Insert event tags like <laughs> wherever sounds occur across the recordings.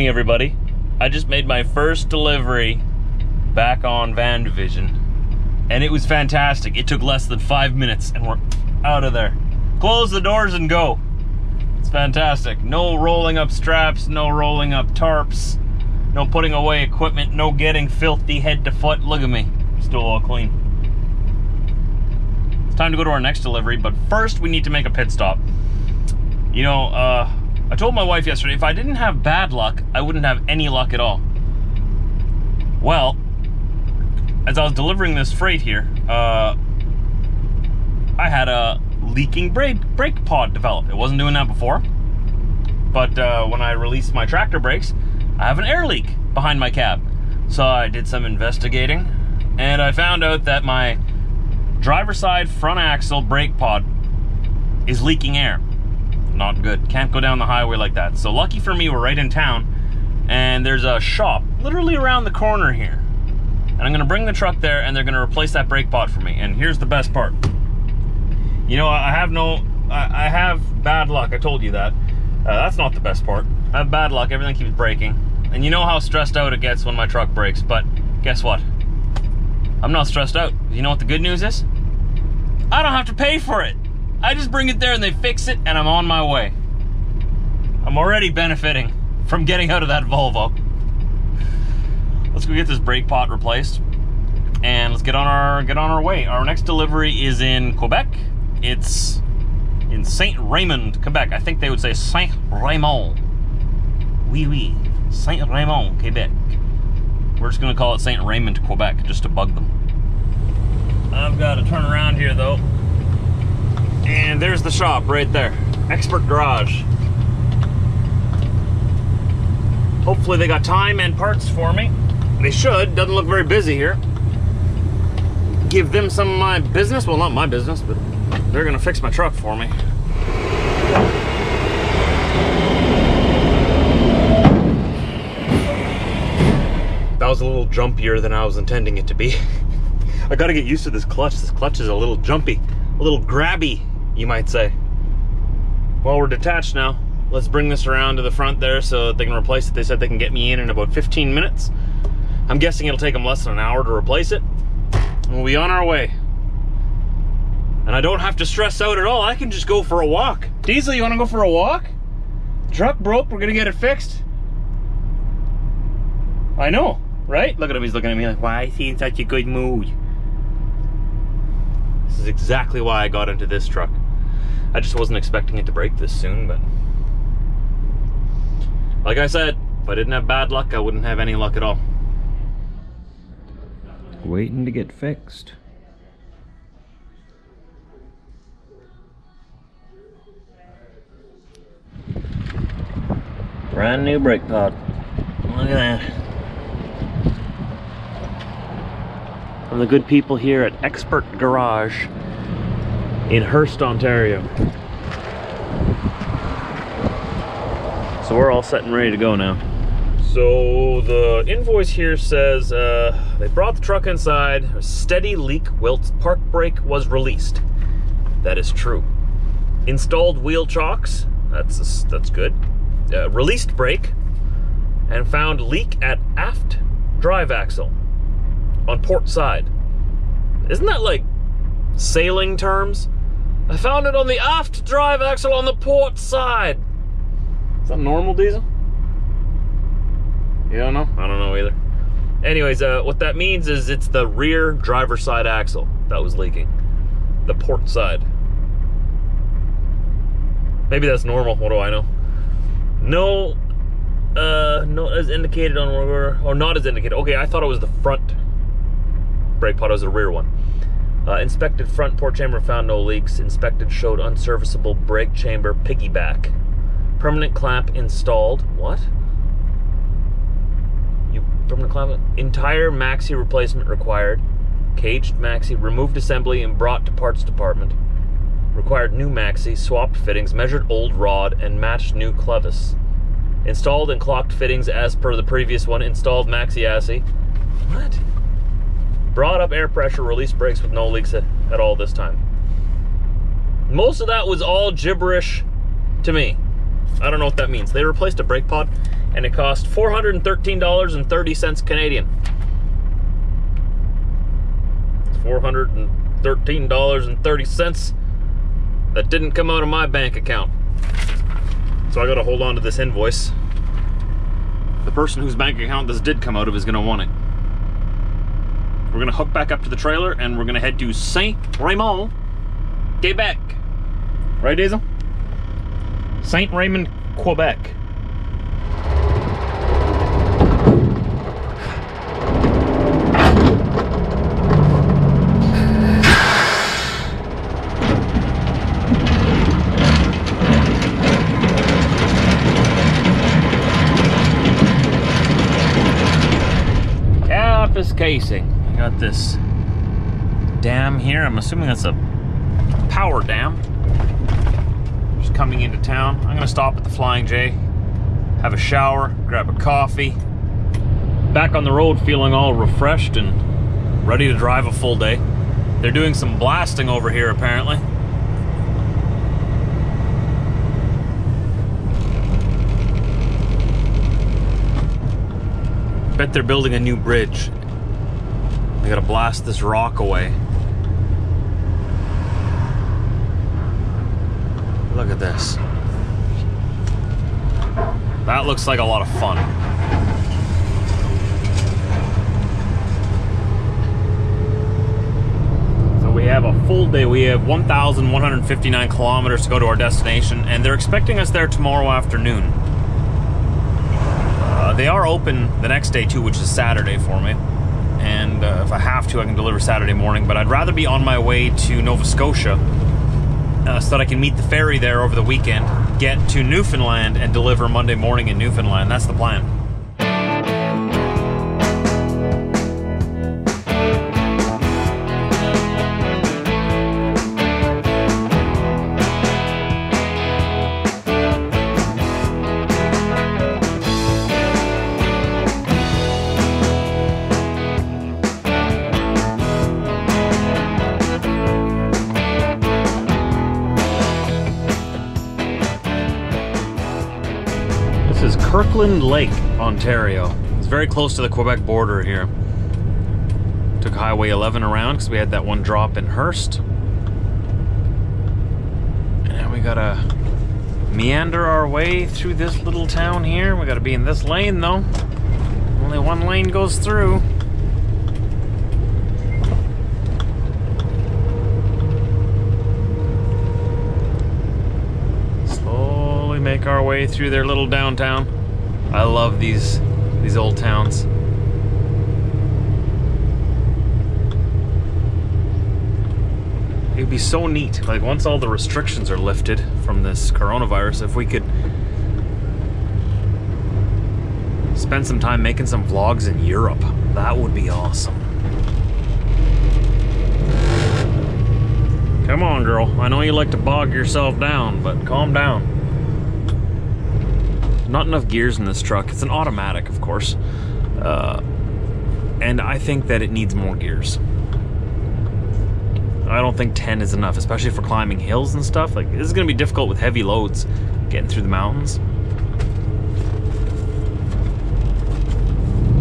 morning, everybody. I just made my first delivery back on Van Division, and it was fantastic. It took less than five minutes, and we're out of there. Close the doors and go. It's fantastic. No rolling up straps, no rolling up tarps, no putting away equipment, no getting filthy head to foot. Look at me, still all clean. It's time to go to our next delivery, but first we need to make a pit stop. You know, uh, I told my wife yesterday if I didn't have bad luck, I wouldn't have any luck at all. Well, as I was delivering this freight here, uh, I had a leaking brake brake pod develop. It wasn't doing that before, but uh, when I released my tractor brakes, I have an air leak behind my cab. So I did some investigating, and I found out that my driver side front axle brake pod is leaking air not good. Can't go down the highway like that. So lucky for me, we're right in town, and there's a shop literally around the corner here. And I'm gonna bring the truck there, and they're gonna replace that brake pod for me. And here's the best part. You know, I have no, I have bad luck. I told you that. Uh, that's not the best part. I have bad luck. Everything keeps breaking. And you know how stressed out it gets when my truck breaks. But guess what? I'm not stressed out. You know what the good news is? I don't have to pay for it. I just bring it there and they fix it and I'm on my way. I'm already benefiting from getting out of that Volvo. Let's go get this brake pod replaced and let's get on our get on our way. Our next delivery is in Quebec. It's in Saint Raymond, Quebec. I think they would say Saint Raymond. Oui, oui, Saint Raymond, Quebec. We're just gonna call it Saint Raymond, Quebec, just to bug them. I've got to turn around here though. And there's the shop right there. Expert Garage. Hopefully they got time and parts for me. They should. Doesn't look very busy here. Give them some of my business. Well, not my business, but they're to fix my truck for me. That was a little jumpier than I was intending it to be. <laughs> I got to get used to this clutch. This clutch is a little jumpy, a little grabby you might say. Well, we're detached now. Let's bring this around to the front there so that they can replace it. They said they can get me in in about 15 minutes. I'm guessing it'll take them less than an hour to replace it. We'll be on our way. And I don't have to stress out at all. I can just go for a walk. Diesel, you want to go for a walk? Truck broke. We're going to get it fixed. I know, right? Look at him. He's looking at me like, why is he in such a good mood? This is exactly why I got into this truck. I just wasn't expecting it to break this soon, but like I said, if I didn't have bad luck, I wouldn't have any luck at all. Waiting to get fixed. Brand new brake pod. Look at that. From the good people here at Expert Garage in Hearst, Ontario. So we're all set and ready to go now. So the invoice here says uh, they brought the truck inside, a steady leak whilst park brake was released. That is true. Installed wheel chocks, that's, that's good. Uh, released brake, and found leak at aft drive axle on port side. Isn't that like sailing terms? I found it on the aft drive axle on the port side. Is that normal, Diesel? You don't know? I don't know either. Anyways, uh, what that means is it's the rear driver side axle that was leaking. The port side. Maybe that's normal. What do I know? No, uh, no, as indicated on or not as indicated. Okay, I thought it was the front brake pod. It was the rear one. Uh, inspected front port chamber found no leaks. Inspected showed unserviceable brake chamber piggyback. Permanent clamp installed. What? You permanent clamp? Entire maxi replacement required. Caged maxi, removed assembly and brought to parts department. Required new maxi, swapped fittings, measured old rod, and matched new clevis. Installed and clocked fittings as per the previous one. Installed maxi assy. What? Brought up air pressure, released brakes with no leaks at, at all this time. Most of that was all gibberish to me. I don't know what that means. They replaced a brake pod and it cost $413.30 Canadian. $413.30 that didn't come out of my bank account. So I gotta hold on to this invoice. The person whose bank account this did come out of is gonna want it. We're gonna hook back up to the trailer and we're gonna head to Saint Raymond, Quebec. Right, Hazel? Saint Raymond, Quebec. Casing. Got this dam here. I'm assuming that's a power dam. Just coming into town. I'm gonna stop at the Flying J, have a shower, grab a coffee. Back on the road feeling all refreshed and ready to drive a full day. They're doing some blasting over here apparently. Bet they're building a new bridge. They gotta blast this rock away. Look at this. That looks like a lot of fun. So we have a full day. We have 1,159 kilometers to go to our destination, and they're expecting us there tomorrow afternoon. Uh, they are open the next day too, which is Saturday for me. If I have to, I can deliver Saturday morning. But I'd rather be on my way to Nova Scotia uh, so that I can meet the ferry there over the weekend, get to Newfoundland, and deliver Monday morning in Newfoundland. That's the plan. Kirkland Lake, Ontario. It's very close to the Quebec border here. Took Highway 11 around because we had that one drop in Hearst. And now we gotta meander our way through this little town here. We gotta be in this lane though. Only one lane goes through. Slowly make our way through their little downtown. I love these these old towns. It'd be so neat, like once all the restrictions are lifted from this coronavirus, if we could spend some time making some vlogs in Europe. That would be awesome. Come on, girl. I know you like to bog yourself down, but calm down. Not enough gears in this truck. It's an automatic, of course. Uh, and I think that it needs more gears. I don't think 10 is enough, especially for climbing hills and stuff. Like, this is to be difficult with heavy loads getting through the mountains.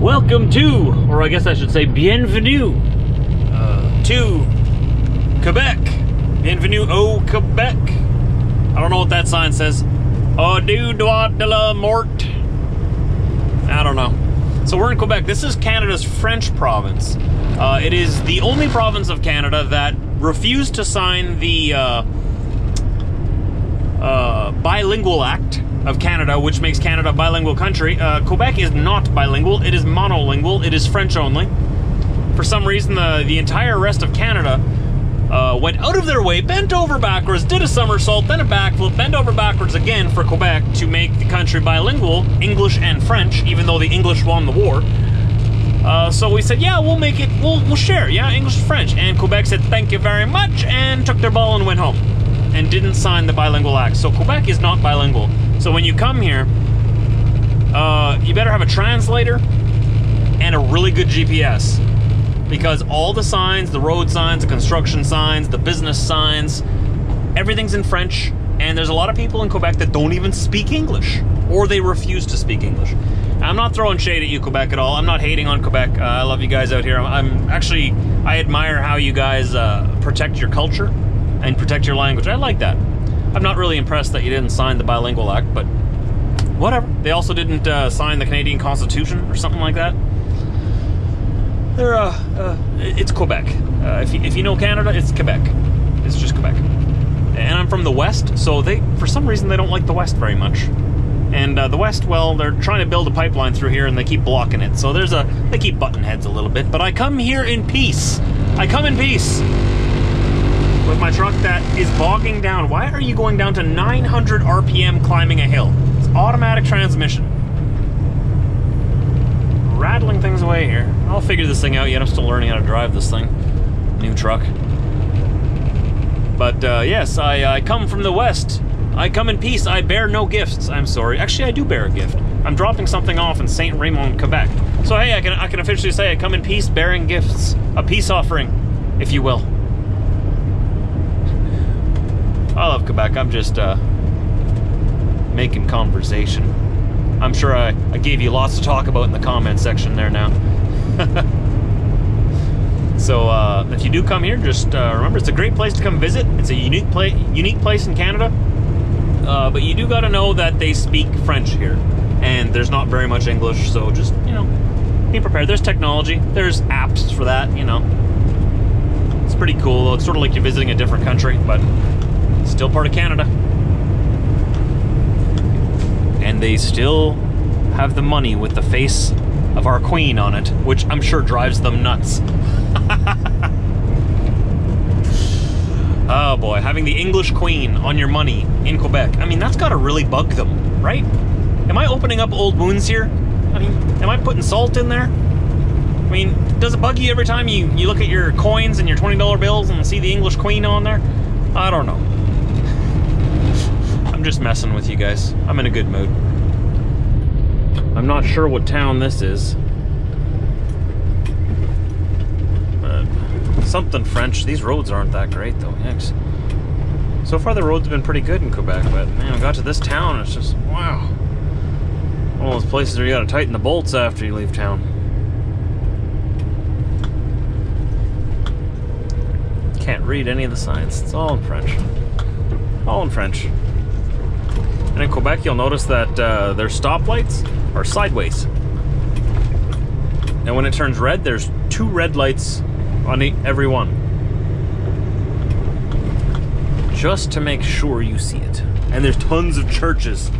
Welcome to, or I guess I should say, bienvenue uh, to Quebec. Bienvenue au Quebec. I don't know what that sign says. Au du droit de la mort. I don't know. So we're in Quebec. This is Canada's French province. Uh, it is the only province of Canada that refused to sign the uh, uh, Bilingual Act of Canada, which makes Canada a bilingual country. Uh, Quebec is not bilingual, it is monolingual, it is French only. For some reason, the, the entire rest of Canada uh, went out of their way, bent over backwards, did a somersault, then a backflip, bent over backwards again for Quebec to make the country bilingual, English and French, even though the English won the war. Uh, so we said, yeah, we'll make it, we'll, we'll share, yeah, English and French. And Quebec said, thank you very much, and took their ball and went home. And didn't sign the bilingual act. So Quebec is not bilingual. So when you come here, uh, you better have a translator and a really good GPS. Because all the signs, the road signs, the construction signs, the business signs, everything's in French. And there's a lot of people in Quebec that don't even speak English, or they refuse to speak English. I'm not throwing shade at you, Quebec, at all. I'm not hating on Quebec. Uh, I love you guys out here. I'm, I'm actually, I admire how you guys uh, protect your culture and protect your language. I like that. I'm not really impressed that you didn't sign the Bilingual Act, but whatever. They also didn't uh, sign the Canadian Constitution or something like that. They're, uh, uh it's Quebec. Uh, if, you, if you know Canada, it's Quebec. It's just Quebec. And I'm from the West, so they, for some reason, they don't like the West very much. And uh, the West, well, they're trying to build a pipeline through here, and they keep blocking it. So there's a, they keep button heads a little bit. But I come here in peace. I come in peace with my truck that is bogging down. Why are you going down to 900 RPM climbing a hill? It's automatic transmission. Rattling things away here. I'll figure this thing out yet. I'm still learning how to drive this thing. New truck. But uh, yes, I, I come from the west. I come in peace. I bear no gifts. I'm sorry. Actually, I do bear a gift. I'm dropping something off in Saint Raymond, Quebec. So hey, I can I can officially say I come in peace, bearing gifts, a peace offering, if you will. I love Quebec. I'm just uh, making conversation. I'm sure I, I gave you lots to talk about in the comment section there now. <laughs> so uh, if you do come here, just uh, remember it's a great place to come visit. It's a unique place, unique place in Canada. Uh, but you do got to know that they speak French here, and there's not very much English. So just you know, be prepared. There's technology. There's apps for that. You know, it's pretty cool. It's sort of like you're visiting a different country, but still part of Canada. And they still have the money with the face of our queen on it, which I'm sure drives them nuts. <laughs> oh boy, having the English queen on your money in Quebec. I mean, that's got to really bug them, right? Am I opening up old wounds here? I mean, am I putting salt in there? I mean, does it bug you every time you, you look at your coins and your $20 bills and see the English queen on there? I don't know just messing with you guys. I'm in a good mood. I'm not sure what town this is. But something French. These roads aren't that great though. Yikes. So far the roads have been pretty good in Quebec, but man, I got to this town, it's just, wow. One of those places where you gotta tighten the bolts after you leave town. Can't read any of the signs. It's all in French. All in French. And in Quebec, you'll notice that uh, their stoplights are sideways. And when it turns red, there's two red lights on every one. Just to make sure you see it. And there's tons of churches.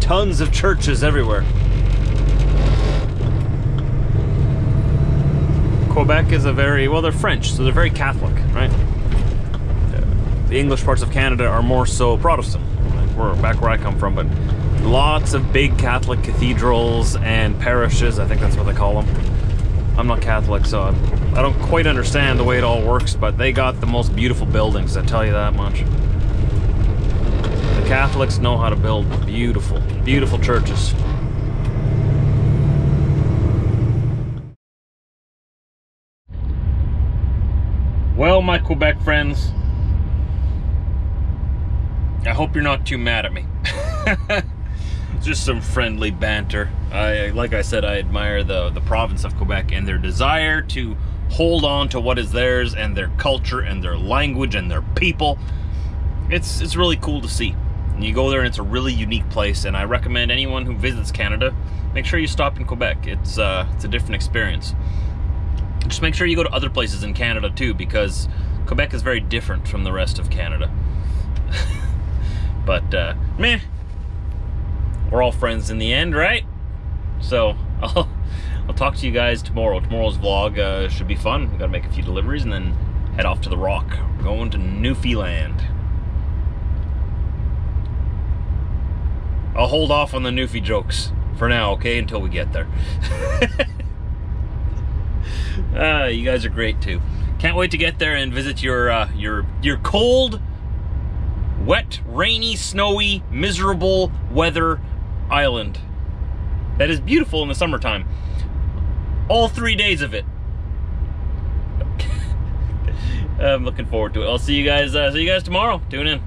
Tons of churches everywhere. Quebec is a very, well, they're French, so they're very Catholic, right? The English parts of Canada are more so Protestant where, back where I come from, but lots of big Catholic cathedrals and parishes. I think that's what they call them. I'm not Catholic, so I don't quite understand the way it all works, but they got the most beautiful buildings, I tell you that much. The Catholics know how to build beautiful, beautiful churches. Well, my Quebec friends, I hope you're not too mad at me. <laughs> Just some friendly banter. I, like I said, I admire the, the province of Quebec and their desire to hold on to what is theirs and their culture and their language and their people. It's, it's really cool to see. And you go there and it's a really unique place and I recommend anyone who visits Canada, make sure you stop in Quebec. It's, uh, it's a different experience. Just make sure you go to other places in Canada too because Quebec is very different from the rest of Canada. But, uh, meh. We're all friends in the end, right? So, <laughs> I'll, I'll talk to you guys tomorrow. Tomorrow's vlog uh, should be fun. We gotta make a few deliveries and then head off to the Rock. We're going to Newfoundland. I'll hold off on the Newfie jokes for now, okay, until we get there. uh, <laughs> you guys are great too. Can't wait to get there and visit your uh, your your cold wet, rainy, snowy, miserable weather island that is beautiful in the summertime. All three days of it. <laughs> I'm looking forward to it. I'll see you guys. Uh, see you guys tomorrow. Tune in.